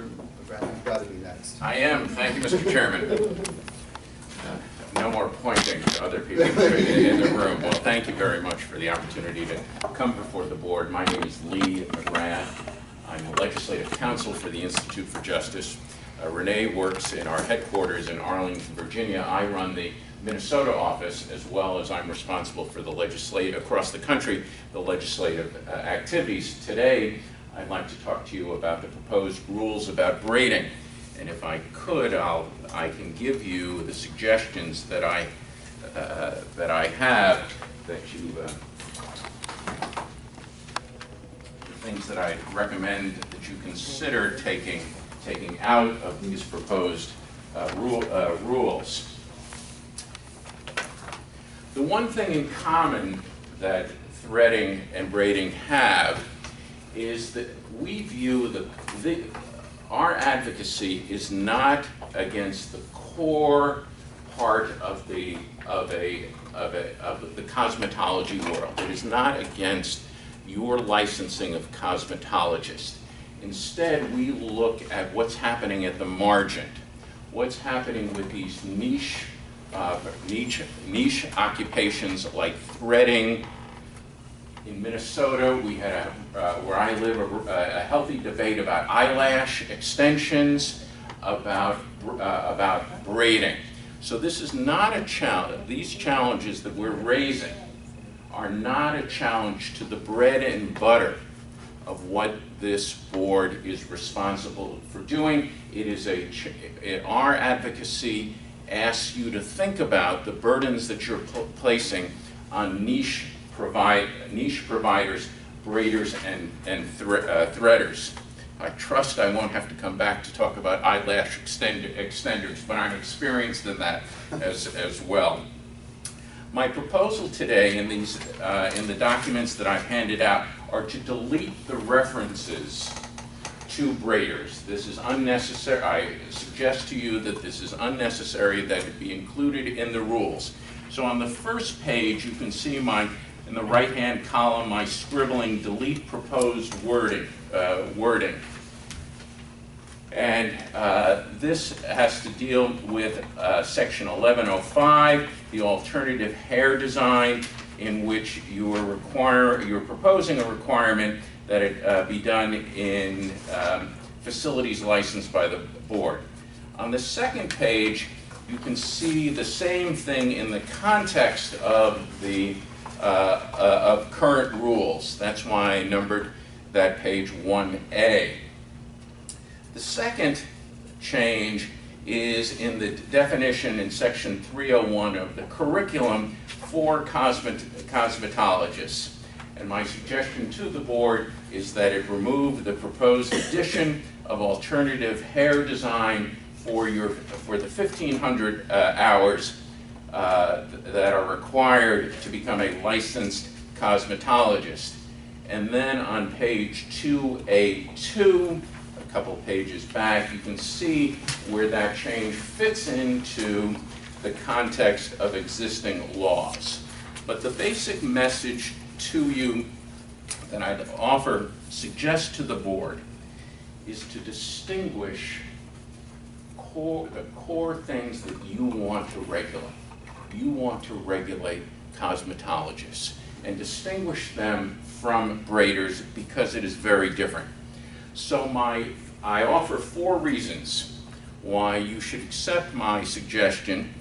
Mr. McGrath, you've got to be next. I am, thank you, Mr. Chairman. Uh, No more pointing to other people in the room. Well, thank you very much for the opportunity to come before the board. My name is Lee McGrath. I'm a legislative counsel for the Institute for Justice. Uh, Renee works in our headquarters in Arlington, Virginia. I run the Minnesota office, as well as I'm responsible for the legislative, across the country, the legislative uh, activities. Today, I'd like to talk to you about the proposed rules about braiding. And if I could, I'll, I can give you the suggestions that I, uh, that I have, that you, uh, the things that I recommend that you consider taking, taking out of these proposed uh, rule, uh, rules. The one thing in common that threading and braiding have is that we view the, the, our advocacy is not against the core part of the, of a, of a, of the cosmetology world. It is not against your licensing of cosmetologists. Instead, we look at what's happening at the margin, what's happening with these niche, uh, niche, niche occupations like threading, in Minnesota, we had, a, uh, where I live, a, a healthy debate about eyelash extensions, about, uh, about braiding. So this is not a challenge, these challenges that we're raising are not a challenge to the bread and butter of what this board is responsible for doing. It is a, it- our advocacy asks you to think about the burdens that you're pl- placing on niche provide, niche providers, braiders, and, and thre- uh, threaders. I trust I won't have to come back to talk about eyelash extend, extenders, but I'm experienced in that as, as well. My proposal today in these, uh, in the documents that I've handed out are to delete the references to braiders. This is unnecessary. I suggest to you that this is unnecessary, that it be included in the rules. So on the first page, you can see my, in the right-hand column, my scribbling delete proposed wording, uh, wording. And uh, this has to deal with uh, section 1105, the alternative hair design, in which you are require, you're proposing a requirement that it uh, be done in um, facilities licensed by the board. On the second page, you can see the same thing in the context of the of current rules. That's why I numbered that page 1A. The second change is in the definition in section 301 of the curriculum for cosmet- cosmetologists. And my suggestion to the board is that it remove the proposed addition of alternative hair design for your, for the 1,500 uh, hours uh, that are required to become a licensed cosmetologist. And then on page 2A2, a couple pages back, you can see where that change fits into the context of existing laws. But the basic message to you that I'd offer, suggest to the board, is to distinguish core, the core things that you want to regulate. You want to regulate cosmetologists and distinguish them from braiders because it is very different. So my, I offer four reasons why you should accept my suggestion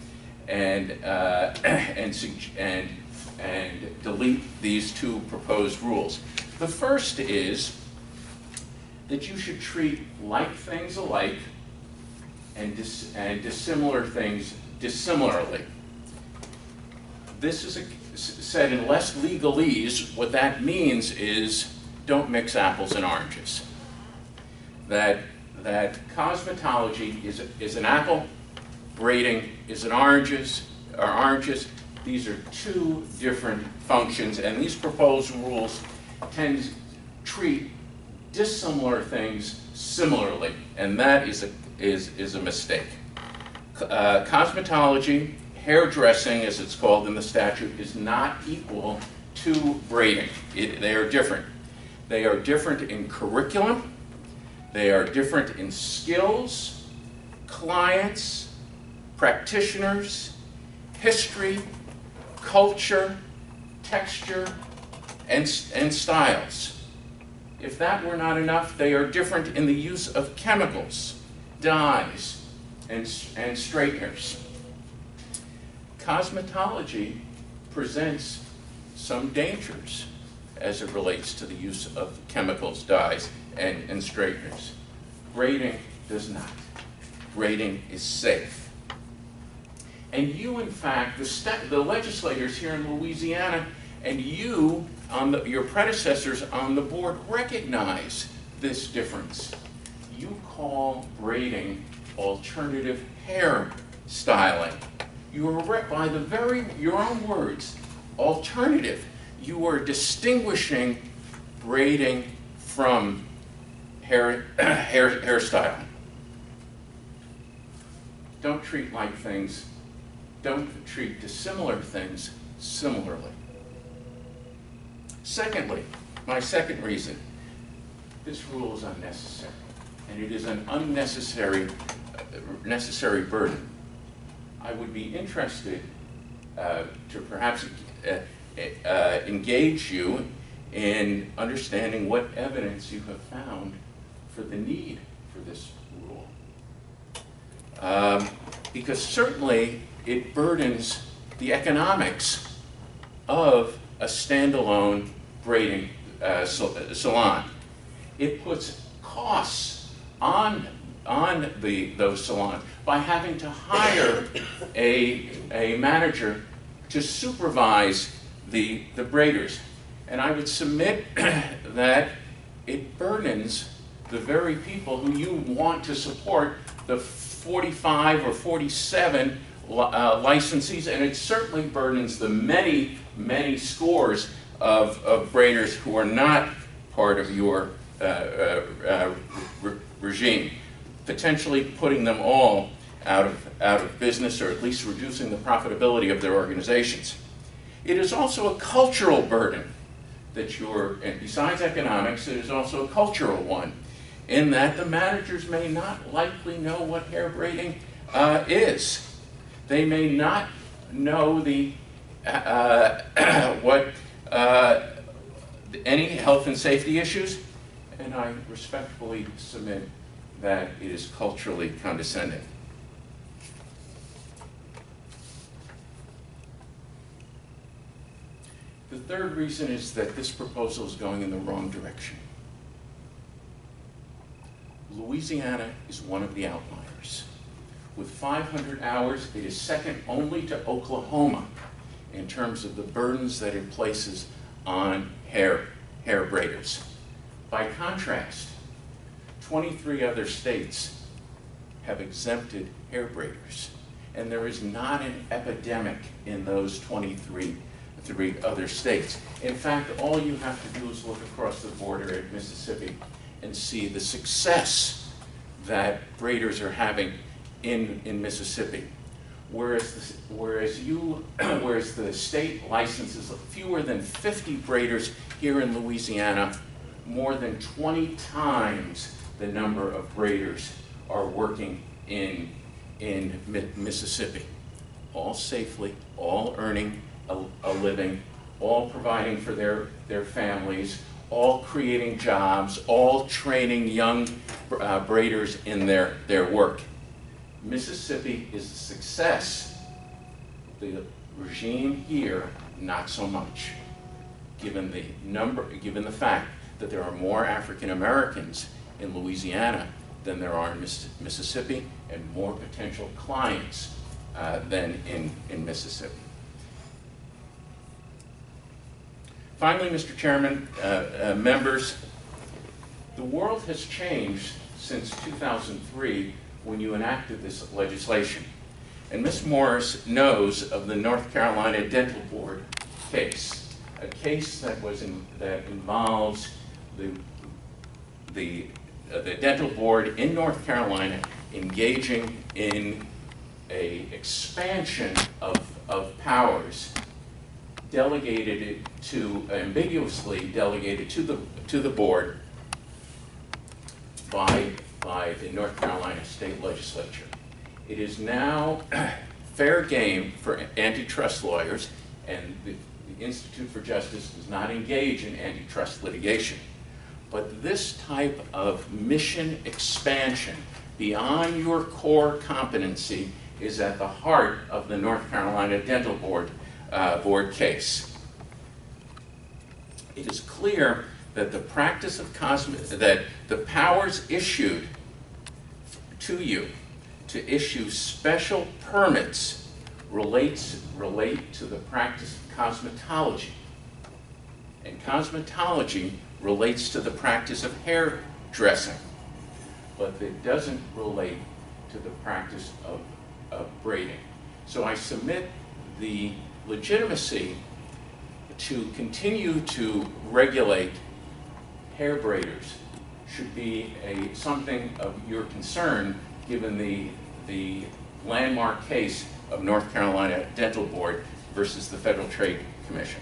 and, uh, and, and, and delete these two proposed rules. The first is that you should treat like things alike and, dis- and dissimilar things dissimilarly. This is a, said in less legalese, what that means is don't mix apples and oranges. That, that cosmetology is, a- is an apple, braiding is an oranges, or oranges. These are two different functions, and these proposed rules tend to treat dissimilar things similarly, and that is a, is, is a mistake. Uh, cosmetology, hairdressing, as it's called in the statute, is not equal to braiding. It, they are different. They are different in curriculum, They are different in skills, clients, practitioners, history, culture, texture, and, and styles. If that were not enough, they are different in the use of chemicals, dyes, and, and straighteners. Cosmetology presents some dangers as it relates to the use of chemicals, dyes, and, and straighteners. Braiding does not. Braiding is safe. And you, in fact, the, the legislators here in Louisiana, and you, on the, your predecessors on the board, recognize this difference. You call braiding alternative hair styling. You by the very, your own words, alternative. You are distinguishing braiding from hair, hair, hairstyling. Don't treat like things, don't treat dissimilar things similarly. Secondly, my second reason, this rule is unnecessary, and it is an unnecessary uh, necessary burden. I would be interested uh, to perhaps uh, uh, engage you in understanding what evidence you have found for the need for this rule. Um, because certainly it burdens the economics of a standalone braiding uh, salon. It puts costs on, on the, those salons by having to hire a, a manager to supervise the, the braiders. And I would submit that it burdens the very people who you want to support, the 45 or 47 uh, licensees, and it certainly burdens the many, many scores of, of braiders who are not part of your uh, uh, uh re regime, potentially putting them all out of, out of business or at least reducing the profitability of their organizations. It is also a cultural burden that you're, and besides economics, it is also a cultural one in that the managers may not likely know what hair braiding uh, is. They may not know the uh, what uh, any health and safety issues, and I respectfully submit that it is culturally condescending. The third reason is that this proposal is going in the wrong direction. Louisiana is one of the outliers. With 500 hours, it is second only to Oklahoma in terms of the burdens that it places on hair, hair braiders. By contrast, 23 other states have exempted hair braiders, and there is not an epidemic in those 23 three other states. In fact, all you have to do is look across the border at Mississippi and see the success that braiders are having in, in Mississippi. Whereas, the, whereas, you, whereas the state licenses fewer than 50 braiders here in Louisiana, more than 20 times the number of braiders are working in, in Mississippi. All safely, all earning a, a living, all providing for their, their families, all creating jobs, all training young uh, braiders in their, their work. Mississippi is a success. The regime here, not so much, given the number, given the fact that there are more African Americans in Louisiana than there are in Mississippi and more potential clients uh, than in, in Mississippi. Finally, Mr. Chairman, uh, uh, members, the world has changed since 2003 when you enacted this legislation. And Ms. Morris knows of the North Carolina Dental Board case, a case that was in, that involves the the Uh, the dental board in North Carolina engaging in a expansion of, of powers delegated to, ambiguously delegated to the, to the board by, by the North Carolina State Legislature. It is now fair game for antitrust lawyers, and the the Institute for Justice does not engage in antitrust litigation. But this type of mission expansion beyond your core competency is at the heart of the North Carolina Dental Board, uh, Board case. It is clear that the practice of cosmetic, that the powers issued to you to issue special permits relates, relate to the practice of cosmetology. And cosmetology relates to the practice of hairdressing, but it doesn't relate to the practice of, of braiding. So I submit the legitimacy to continue to regulate hair braiders should be a, something of your concern, given the, the landmark case of North Carolina Dental Board versus the Federal Trade Commission.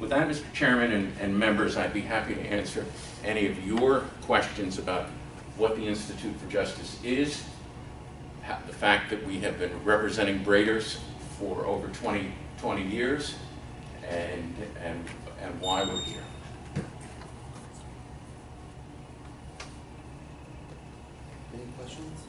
With that, Mr. Chairman and, and members, I'd be happy to answer any of your questions about what the Institute for Justice is, the fact that we have been representing braiders for over 20, 20 years, and, and, and why we're here. Any questions?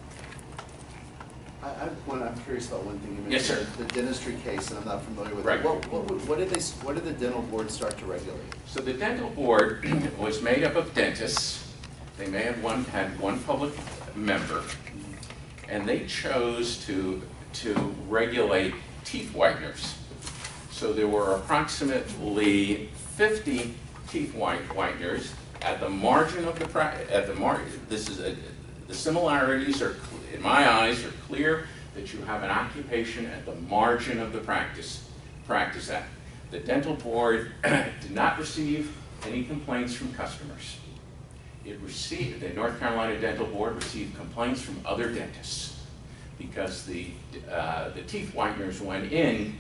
I, I, one, I'm curious about one thing you Yes, sir. mentioned. The dentistry case, and I'm not familiar with Right. it. What, what, what did they, what did the dental board start to regulate? So the dental board was made up of dentists. They may have one, had one public member, and they chose to, to regulate teeth whiteners. So there were approximately 50 teeth whiteners at the margin of the, at the margin, this is, a- the similarities are, in my eyes, are clear that you have an occupation at the margin of the practice, practice act. The dental board did not receive any complaints from customers. It received, the North Carolina Dental Board received complaints from other dentists because the, uh, the teeth whiteners went in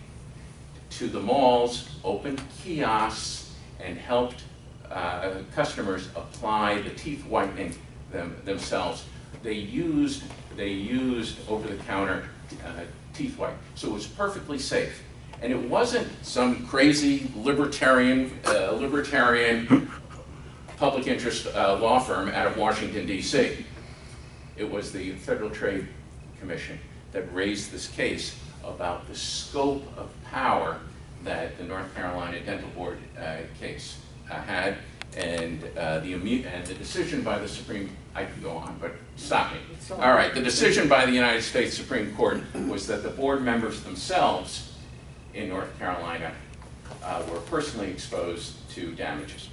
to the malls, opened kiosks, and helped uh, customers apply the teeth whitening them, themselves. They used, they used over-the-counter uh, teeth white, so it was perfectly safe. And it wasn't some crazy libertarian, uh, libertarian public interest uh, law firm out of Washington DC. It was the Federal Trade Commission that raised this case about the scope of power that the North Carolina Dental Board uh, case uh, had, and uh, the and the decision by the Supreme, I can go on, but stop me. All right, the decision by the United States Supreme Court was that the board members themselves in North Carolina uh, were personally exposed to damages.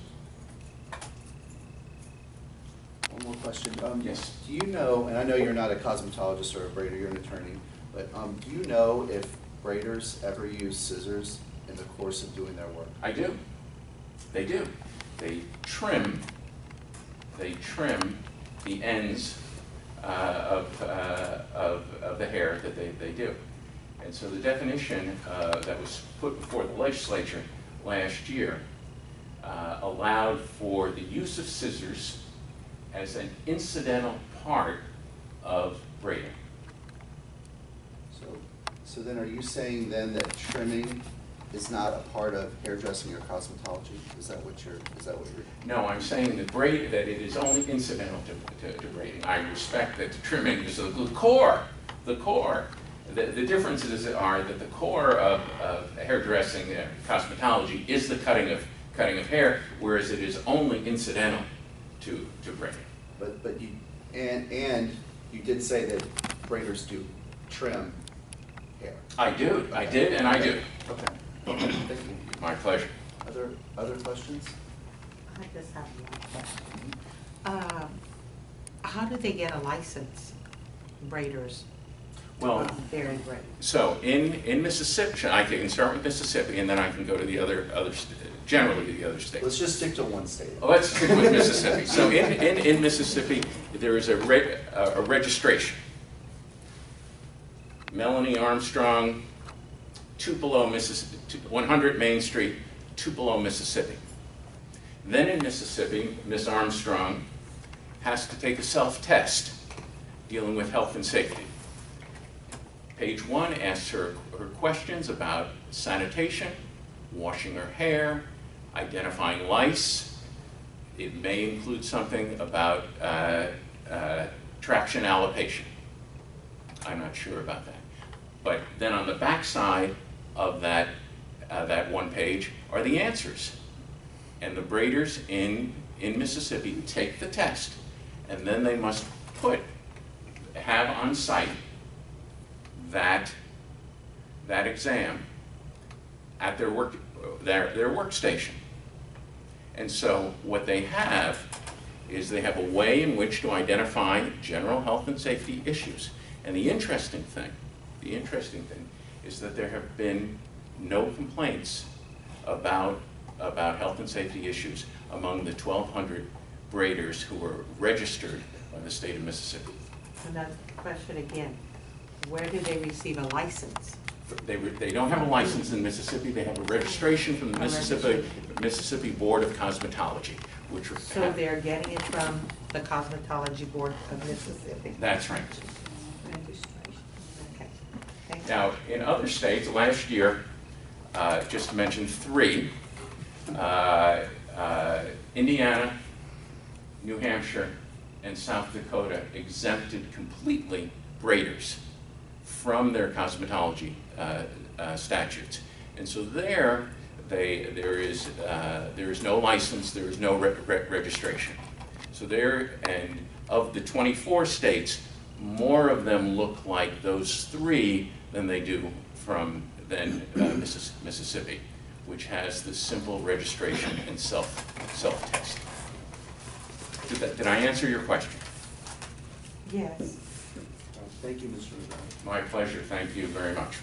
One more question. Um, Yes. Do you know, and I know you're not a cosmetologist or a braider, you're an attorney, but, um, do you know if braiders ever use scissors in the course of doing their work? I do. They do. They trim, they trim the ends uh, of, uh, of, of the hair that they, they do. And so the definition uh, that was put before the legislature last year uh, allowed for the use of scissors as an incidental part of braiding. So, so then are you saying then that trimming is not a part of hairdressing or cosmetology? Is that what you're, is that what you're? No, I'm saying that braid, that it is only incidental to, to, to braiding. I respect that the trimming is the the core, the core. The, the differences are that the core of, of hairdressing, uh, cosmetology, is the cutting of, cutting of hair, whereas it is only incidental to, to braiding. But, but you, and, and you did say that braiders do trim hair. I do, I did, and I do. Okay, thank you. My pleasure. Other, other questions? I just have one question. Um, How do they get a license, braiders? Well, Very great. So in, in Mississippi, I can start with Mississippi, and then I can go to the other, other, generally to the other states. Let's just stick to one state. Well, Let's stick with Mississippi. So in, in, in Mississippi, there is a reg, a registration. Melanie Armstrong, Tupelo, Mississippi, one hundred Main Street, Tupelo, Mississippi. Then in Mississippi, Miss Armstrong has to take a self-test dealing with health and safety. Page one asks her, her questions about sanitation, washing her hair, identifying lice. It may include something about uh, uh, traction alopecia. I'm not sure about that. But then on the back side of that, uh, that one page are the answers. And the braiders in, in Mississippi take the test, and then they must put, have on site that, that exam at their work, their, their workstation. And so what they have is they have a way in which to identify general health and safety issues. And the interesting thing, the interesting thing is that there have been no complaints about, about health and safety issues among the 1,200 braiders who were registered by the state of Mississippi. Another question again, where do they receive a license? They, they don't have a license in Mississippi, they have a registration from the Mississippi. Mississippi Board of Cosmetology, which. So they're getting it from the Cosmetology Board of Mississippi? That's right. Now, in other states, last year, uh, just to mention three, uh, uh, Indiana, New Hampshire, and South Dakota exempted completely braiders from their cosmetology uh, uh, statutes. And so there, they, there is, uh, there is no license, there is no re- re- registration. So there, and of the 24 states, more of them look like those three than they do from, than uh, Missis- Mississippi, which has the simple registration and self, self-test. Did that, did I answer your question? Yes, Thank you, Mr. Rivera. My pleasure, thank you very much.